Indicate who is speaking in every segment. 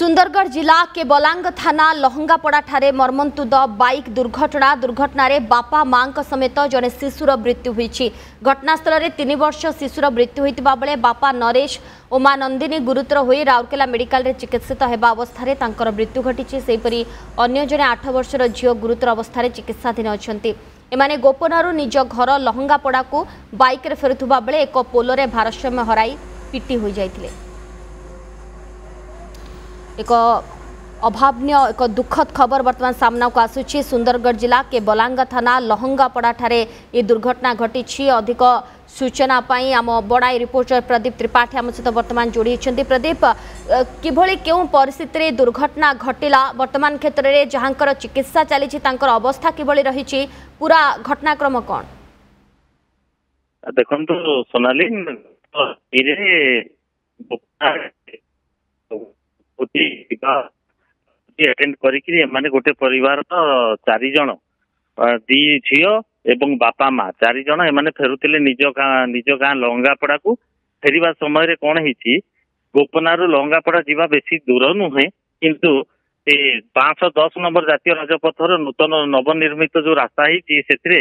Speaker 1: সুন্দরগড় জেলা কেবলাঙ্গ থানা লহঙ্গাপড়াঠারে মর্মন্তুদ বাইক দুর্ঘটনা দুর্ঘটনার বাপা মাঙ্ক সমেত জনে শিশুর মৃত্যু হয়েছে ঘটনাস্থলের তিন বর্ষ শিশুর মৃত্যু হয়েছে বেড়ে বাপা নরেশ ও মা নন্দিনী গুরুতর হয়ে রাউরকেলা মেডিকালে চিকিৎসিত হওয়া অবস্থায় তাঁর মৃত্যু ঘটিছে সেইপরি অন্য জনে আঠ বর্ষর ঝিও গুরুতর অবস্থায় চিকিৎসাধীন অনেক এমানে গোপনার নিজ ঘর লহঙ্গাপড়াকু বাইকরে ফেরুবা বেড়ে এক পোলরে ভারসাম্য হরাই পিটি হয়ে যাই ଏକ ଅଭାବନୀୟ ଏକ ଦୁଃଖଦ ଖବର ବର୍ତ୍ତମାନ ସାମ୍ନାକୁ ଆସୁଛି ସୁନ୍ଦରଗଡ଼ ଜିଲ୍ଲା କେବଲାଙ୍ଗା ଥାନା ଲହଙ୍ଗାପଡ଼ାଠାରେ ଏ ଦୁର୍ଘଟଣା ଘଟିଛି ଅଧିକ ସୂଚନା ପାଇଁ ଆମ ବଡ଼ାଇ ରିପୋର୍ଟର ପ୍ରଦୀପ ତ୍ରିପାଠୀ ଆମ ସହିତ ବର୍ତ୍ତମାନ ଯୋଡ଼ି ହୋଇଛନ୍ତି ପ୍ରଦୀପ କିଭଳି କେଉଁ ପରିସ୍ଥିତିରେ ଦୁର୍ଘଟଣା ଘଟିଲା ବର୍ତ୍ତମାନ କ୍ଷେତ୍ରରେ ଯାହାଙ୍କର ଚିକିତ୍ସା ଚାଲିଛି ତାଙ୍କର ଅବସ୍ଥା କିଭଳି ରହିଛି ପୁରା ଘଟଣାକ୍ରମ କ'ଣ
Speaker 2: ଦେଖନ୍ତୁ ସୋନାଲି ଭୋଜି ଆଟେଣ୍ଡ ଏମାନେ ଗୋଟେ ପରିବାର ଚାରି ଜଣ ଦି ଝିଅ ଏବଂ ବାପା ମା ଚାରି ଜଣ ଏମାନେ ଫେରୁଥିଲେ ନିଜ ଗାଁ ନିଜ ଗାଁ ଲହଙ୍ଗାପଡ଼ାକୁ ଫେରିବା ସମୟରେ କ'ଣ ହେଇଛି ଗୋପନାରୁ ଲହଙ୍ଗାପଡ଼ା ଯିବା ବେଶୀ ଦୂର ନୁହେଁ କିନ୍ତୁ ସେ ପାଞ୍ଚଶହ ଦଶ ନମ୍ବର ଜାତୀୟ ରାଜପଥର ନୂତନ ନବନିର୍ମିତ ଯୋଉ ରାସ୍ତା ହେଇଛି ସେଥିରେ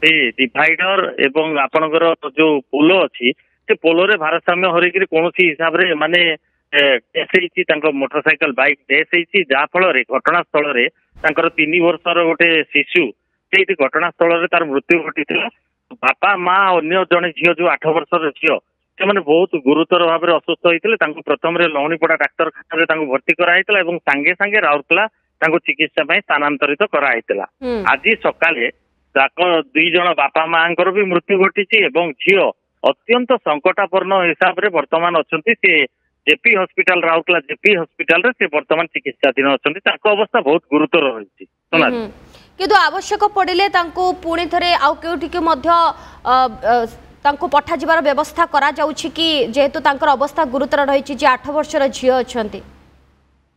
Speaker 2: ସେ ଡିଭାଇଡର ଏବଂ ଆପଣଙ୍କର ଯୋଉ ପୋଲ ଅଛି ସେ ପୋଲରେ ଭାରସାମ୍ୟ ହରେଇକିରି କୌଣସି ହିସାବରେ ମାନେ ଏସ୍ଆଇଛି ତାଙ୍କ ମୋଟରସାଇକେଲ ବାଇକ୍ ଡେସ୍ ହେଇଛି ଯାହାଫଳରେ ଘଟଣାସ୍ଥଳରେ ତାଙ୍କର ତିନି ବର୍ଷର ଗୋଟେ ଶିଶୁ ସେଇଠି ଘଟଣାସ୍ଥଳରେ ତାର ମୃତ୍ୟୁ ଘଟିଥିଲା ବାପା ମା ଅନ୍ୟ ଜଣେ ଝିଅ ଯୋଉ ଆଠ ବର୍ଷର ଝିଅ ସେମାନେ ବହୁତ ଗୁରୁତର ଭାବରେ ଅସୁସ୍ଥ ହେଇଥିଲେ ତାଙ୍କୁ ପ୍ରଥମରେ ଲହୁଣୀପଡ଼ା ଡାକ୍ତରଖାନାରେ ତାଙ୍କୁ ଭର୍ତ୍ତି କରାହେଇଥିଲା ଏବଂ ସାଙ୍ଗେ ସାଙ୍ଗେ ରାଉରକେଲା ତାଙ୍କୁ ଚିକିତ୍ସା ପାଇଁ ସ୍ଥାନାନ୍ତରିତ କରାହେଇଥିଲା ଆଜି ସକାଳେ ତାଙ୍କ ଦୁଇ ଜଣ ବାପା ମାଙ୍କର ବି ମୃତ୍ୟୁ ଘଟିଛି ଏବଂ ଝିଅ ଅତ୍ୟନ୍ତ ସଙ୍କଟାପନ୍ନ ହିସାବରେ ବର୍ତ୍ତମାନ ଅଛନ୍ତି ସେ জেপি ହସ୍ପିଟାଲ ରାଉରକେଲା ଜେପି ହସ୍ପିଟାଲରେ ସେ ବର୍ତ୍ତମାନ ଚିକିତ୍ସାଧୀନ ଅଛନ୍ତି ତାଙ୍କ ଅବସ୍ଥା ବହୁତ ଗୁରୁତର ରହିଛି
Speaker 1: କିନ୍ତୁ ଆବଶ୍ୟକ ପଡ଼ିଲେ ତାଙ୍କୁ ପୁଣି ଥରେ ଆଉ କେଉଁଠିକି ମଧ୍ୟ ତାଙ୍କୁ ପଠାଯିବାର ବ୍ୟବସ୍ଥା କରାଯାଉଛି କି ଯେହେତୁ ତାଙ୍କର ଅବସ୍ଥା ଗୁରୁତର ରହିଛି ଯେ ଆଠ ବର୍ଷର ଝିଅ ଅଛନ୍ତି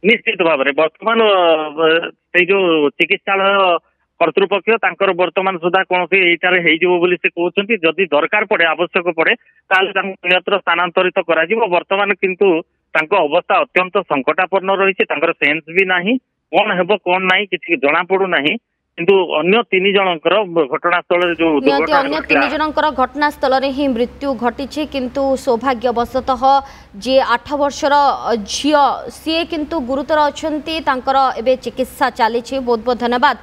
Speaker 2: ନିଶ୍ଚିତ ଭାବରେ ବର୍ତ୍ତମାନ ସେଇ ଯୋଉ ଚିକିତ୍ସାଳୟ কর্তৃপক্ষ তাঁর বর্তমান সুদ্ধা কোণী এইটারে হইযিব বলে সে কৌছেন যদি দরকার পড়ে আবশ্যক পড়ে তাহলে তাঙ্কু অন্যত্র স্থানান্তরিত করা বর্তমানে কিন্তু তাঁর অবস্থা অত্যন্ত সংকটাপন্ন রয়েছে তাঁর সেন্স বি না কোন হব কোন না কিছু জনাপড়ু না নাহি কিন্তু অন্য তিনি জনকর ঘটনাস্থଳରେ ଯୋଉ
Speaker 1: ନିହାତି ଅନ୍ୟ ତିନି ଜଣଙ୍କର ଘଟଣାସ୍ଥଳରେ ହିଁ ମୃତ୍ୟୁ ଘଟିଛି କିନ୍ତୁ ସୌଭାଗ୍ୟବଶତଃ ଯିଏ ଆଠ ବର୍ଷର ଝିଅ ସିଏ କିନ୍ତୁ ଗୁରୁତର ଅଛନ୍ତି ତାଙ୍କର ଏବେ ଚିକିତ୍ସା ଚାଲିଛି ବହୁତ ବହୁତ ଧନ୍ୟବାଦ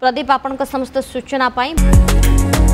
Speaker 1: प्रदीप आपण समस्त सूचना